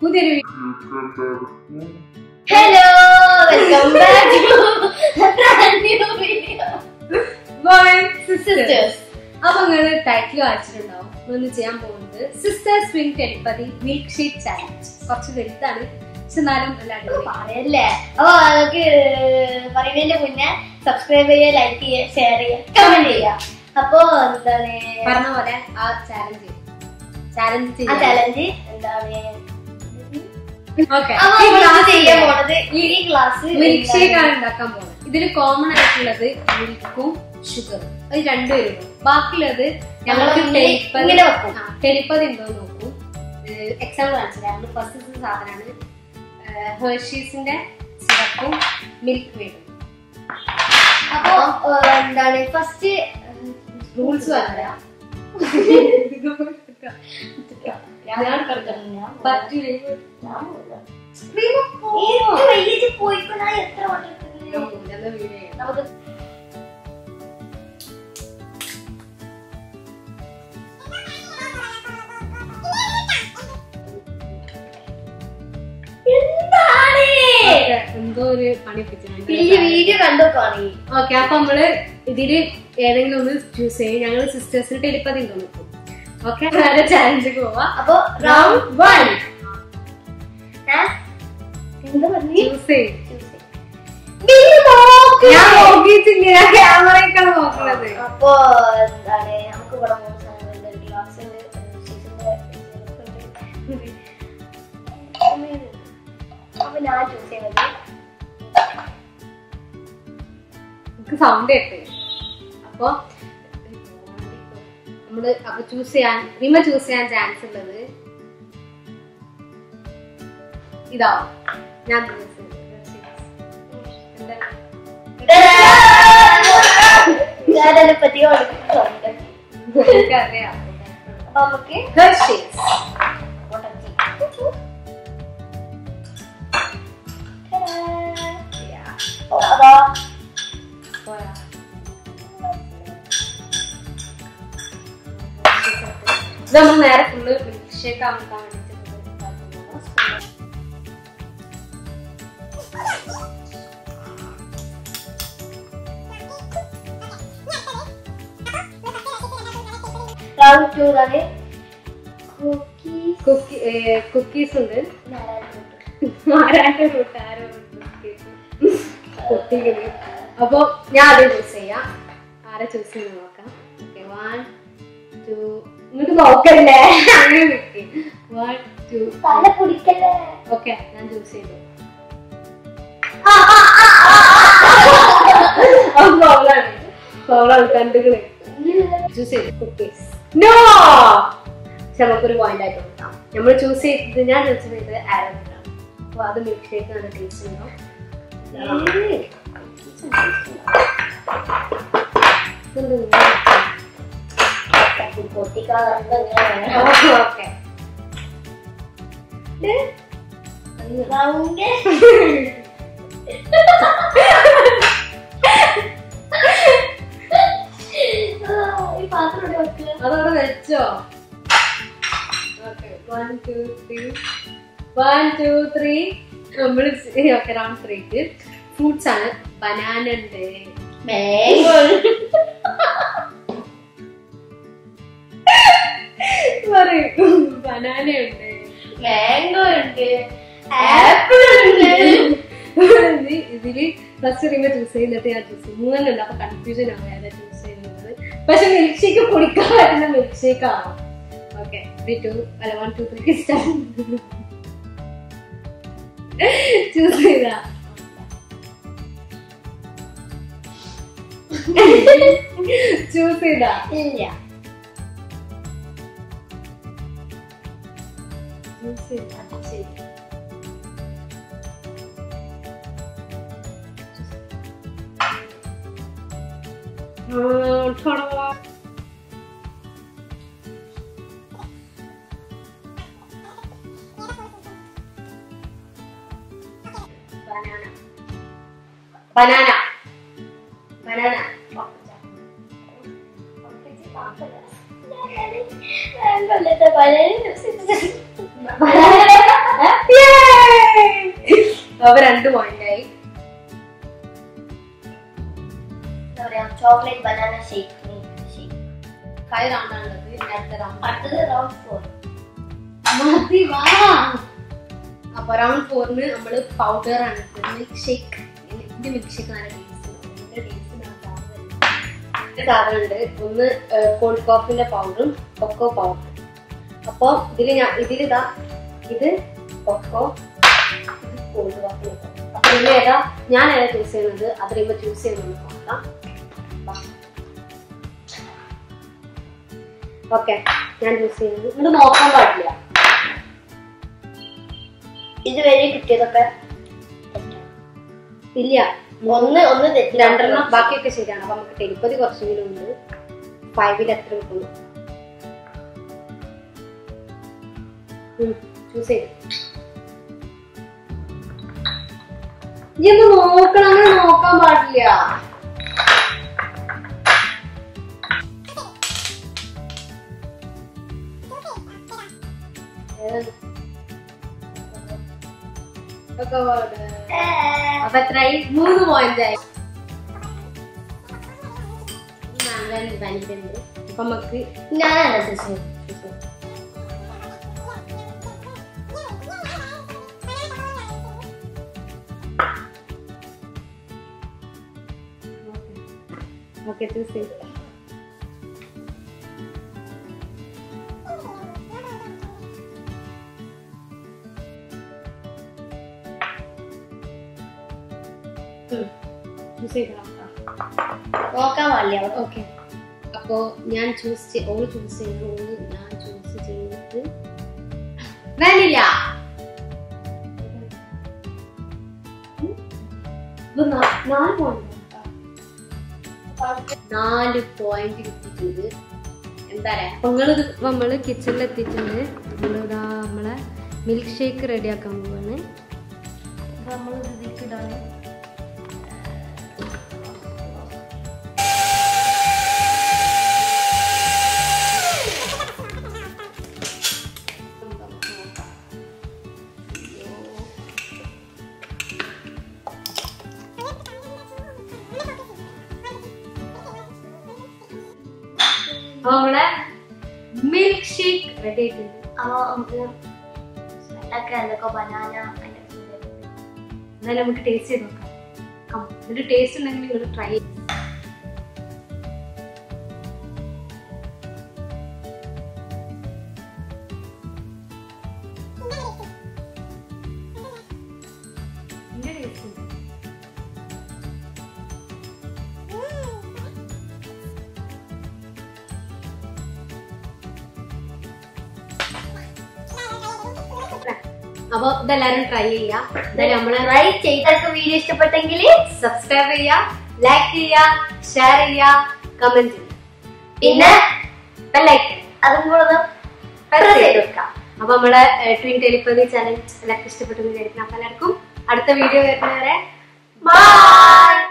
പുതിയൊരു hello welcome back sisters അപ്പൊ നിങ്ങൾ ടൈറ്റിൽ വായിച്ചിട്ടുണ്ടാവും. ഒന്ന് ചെയ്യാൻ പോകുന്നത് sisters win telepathy milkshake challenge കുറച്ച് വലുതാണ് എന്നാലും പറയല്ലേ? അപ്പൊ അതൊക്കെ പറയുന്നതിന്റെ മുന്നേ സബ്സ്ക്രൈബ് ചെയ്യുക ലൈക്ക് ചെയ്യുക ഷെയർ ചെയ്യുക കമന്റ് ചെയ്യുക. അപ്പൊ എന്താണ്? പറഞ്ഞ പോലെ ആ ചാലഞ്ച് ചാലഞ്ച് ആ ചലഞ്ച് എന്താണ്? ഈ ക്ലാസ് മിൽക്ക് ഷേക്ക് ആണ് ഉണ്ടാക്കാൻ പോകുന്നത് ഇതിൽ കോമൺ ആയിട്ടുള്ളത് മിൽക്കും ഷുഗറും അത് രണ്ടുപേരും. ബാക്കിയുള്ളത് ഞങ്ങൾക്ക് ടെലിപ്പതി ടെലിപ്പതി ഉണ്ടോ നോക്കും. എക്സാമ്പിൾ കാണിച്ചത്. ഞങ്ങൾ ഫസ്റ്റ് സാധനമാണ്. ഹേർഷീസിന്റെ സിറപ്പും മിൽക്ക് വേണം അപ്പൊ എന്താണ് ഫസ്റ്റ് റൂൾസ് പറയാം ഞാൻ പറഞ്ഞില്ല. പറ്റില്ല എന്തോ ഒരു പണി വീഡിയോ കണ്ടോക്കാണ് ഓക്കെ അപ്പൊ നമ്മൾ ഇതിൽ ഏതെങ്കിലും ഒന്ന് ചൂസ് ചെയ്യും. ഞങ്ങൾ സിസ്റ്റേഴ്സിന് ടെലിപ്പതി നോക്കും. ഓക്കെ ചാലഞ്ച് പോവാ. അപ്പൊ റൗണ്ട് വൺ എന്താ പറഞ്ഞു? ഞാൻ നോക്കിയിട്ടില്ല. ഞാൻ ക്യാമറയൊക്കെയാണ് നോക്കുന്നത് അപ്പൊ എന്താണ് നമുക്ക് ഇവിടെ മൂന്ന് സാധനങ്ങളുണ്ട് ഗ്ലാസ് ഉണ്ട് ചീസിന്റെ അപ്പൊ ഞാൻ ചൂസ് ചെയ്യുന്നത് എനിക്ക് സൗണ്ട് കേട്ടേ. അപ്പൊ നമ്മൾ അപ്പൊ ചൂസ് ചെയ്യാൻ നിമ ചൂസ് ചെയ്യാൻ ചാൻസ് ഉള്ളത് ഇതാവും ഞാൻ choose ചെയ്തത്. എന്താ? ഞാനതിനെ പറ്റി കൊടുക്കുന്നുണ്ട് എനിക്കറിയാം അപ്പൊ നമുക്ക് Hershey's. പൊട്ടച്ചി. Yeah. ഓ, അതാ പോരാ. ഇത് നമ്മൾ നേരെ ഫുള്ള് മിൽക്ക് ഷേക്ക് ആക്കാൻ റൗണ്ട് ചൂടാണ് കുക്കീസ് കുക്കി കുക്കീസ് ഉണ്ട്. അപ്പൊ ഞാൻ ആദ്യം ചൂസ് ചെയ്യാം. ആരെ ചൂസ് ചെയ്ത് നോക്കാം. ഓക്കെ വൺ ടു ഇങ്ങോട്ട് നോക്കല്ലേ? അങ്ങനെ നിൽക്ക് വൺ ടു തല പിടിക്കല്ലേ? ഓക്കെ ഞാൻ ചൂസ് ചെയ്തു. പൗളാണ് പൗളാണ് കണ്ടുകളെ. ചൂസ് ചെയ്തു. കുക്കീസ് നോ പക്ഷെ നമുക്കൊരു പോയിന്റ് ആയിട്ട് കൊടുക്കാം. നമ്മൾ ചൂസ് ചെയ്തത് ഞാൻ ചൂസ് ചെയ്തത് ആരോഗ്യമാണ് അപ്പൊ അത് മിൽക്ക് ഷേക്ക് നല്ല ടേസ്റ്റ് ഉണ്ടാവും ഓക്കെ അതവിടെ വെച്ചോ. Okay one two three one two three നമ്മൾ ഓക്കെ റൗണ്ട് ത്രീക്ക് ഫ്രൂട്ട്സ് ആണ് ബനാന ഉണ്ട്. മാംഗോ പറയും. ബനാന ഉണ്ട്. മാംഗോ ഉണ്ട്. ആപ്പിൾ ഉണ്ട്. ഇത് ഇതിൽ ഫസ്റ്റ് നിങ്ങൾ ചൂസ് ചെയ്യുന്നിട്ട് ഞാൻ ചൂസ് ചെയ്യും മൂന്നെണ്ണുണ്ട് അപ്പൊ കൺഫ്യൂഷൻ ആവും ഏതാ ചൂസ് ചെയ്യുന്നത് പക്ഷെ മിൽക്ക് ഷേക്ക് കുടിക്കാൻ പറ്റുന്ന മിൽക്ക് ഷേക്ക് ആണോ ഓക്കെ ത്രീ ടു അല്ല വൺ ടു ത്രീ ചൂസ് ചെയ്ത. ചൂസ് ചെയ്താ. ഇല്ല. ചൂസ് ചെയ്ത. ശരി. ബനാന. Banana. Banana. മാംഗോ അല്ലേ പല അപ്പൊ രണ്ട് പോയിന്റ് എന്താ പറയാ chocolate banana shake shake five round ആണുള്ളത് ഇനി അടുത്ത റൗണ്ട് അടുത്തത് റൗണ്ട് ഫോർ മതി വാ. അപ്പൊ റൗണ്ട് ഫോറിന് നമ്മൾ പൗഡർ ആണ് മിൽക്ക് ഷേക്ക് എന്റെ മിൽക്ക് ഷേക്ക് നല്ല ടേസ്റ്റ് സാധനം ഉണ്ട്. ഒന്ന് കോൾഡ് കോഫിന്റെ പൗഡറും കൊക്കോ പൗഡറും അപ്പൊ ഇതിൽ ഞാൻ ഇതിലിതാ ഇത് കൊക്കോ ഇത് കോൾഡ് കോഫിന്റെ പൗഡർ ഞാൻ ഏതാ ചൂസ് ചെയ്യുന്നത്. അതിലുമ്പോ ചൂസ് ചെയ്യുന്നത് നോക്കാം. ഓക്കെ ഞാൻ യൂസ് ചെയ്യുന്നത്. ഇത് നോക്കാൻ പാടില്ല. ഇതുവരെ കിട്ടിയതൊക്കെ. ഇല്ല ഒന്ന് ഒന്ന് രണ്ടെണ്ണം ബാക്കിയൊക്കെ ശരിയാണ്. അപ്പൊ നമുക്ക് ടെലിപ്പതി കുറച്ചെങ്കിലും ഉണ്ട്. ഫൈവിൽ എത്ര കിട്ടുന്നു? ചൂസ് ഇനി ഒന്ന് നോക്കാൻ പാടില്ല. അപ്പൊ എത്രയായി മൂന്ന് പോയിന്റ് ആയി വനിതുണ്ട് അപ്പൊ നമുക്ക് ഞാനാണ് സിസു ഓക്കെ ടു ചെയ്ത് ചൂസ് ചെയ്തോ നോക്കാൻ പാടില്ല ഓക്കെ. അപ്പോ ഞാൻ ചൂസ് ഓൾ ചൂസ് ചെയ്യുന്നത് ഓൾ ഞാൻ ചൂസ് ചെയ്തിട്ട് വേണില്ല നാല് പോയിന്റ് കിട്ടിയിട്ടുണ്ട്. എന്താ പറയാ? നിങ്ങളിത് നമ്മൾ കിച്ചണിൽ എത്തിച്ചിട്ടുണ്ട് നമ്മളിതാ നമ്മളെ മിൽക്ക് ഷേക്ക് റെഡിയാക്കാൻ പോവാണ്. നമ്മൾ ഇതിക്കിടാണ് അപ്പൊ നമ്മളെ മിൽക്ക് ഷേക്ക് റെഡി ആയിട്ടുണ്ട് അപ്പൊ നമുക്ക് എന്തൊക്കെ ബനാന അതിന്റെ എന്നാലും നമുക്ക് ടേസ്റ്റ് ചെയ്ത് നോക്കാം. എന്നിട്ട് ടേസ്റ്റ് ഉണ്ടെങ്കിൽ നിങ്ങൾ ട്രൈ അപ്പൊ ഇതെല്ലാരും ട്രൈ ചെയ്യാം നമ്മൾ ട്രൈ ചെയ്തൊക്കെ വീഡിയോ ഇഷ്ടപ്പെട്ടെങ്കിൽ സബ്സ്ക്രൈബ് ചെയ്യുക ലൈക്ക് ചെയ്യുക ഷെയർ ചെയ്യുക കമന്റ് ചെയ്യുക. പിന്നെ ബെല്ലൈക്കൺ അതും കൂടെ ഒന്ന് press press ചെയ്ത് ചെയ്ത് വെക്കാം. അപ്പൊ നമ്മുടെ ട്വിൻ ടെലിപ്പതി ചാനൽ എല്ലാവർക്കും ഇഷ്ടപ്പെട്ടു വിചാരിക്കണം അപ്പൊ എല്ലാവർക്കും അടുത്ത വീഡിയോ വരുന്നവരെ. ബൈ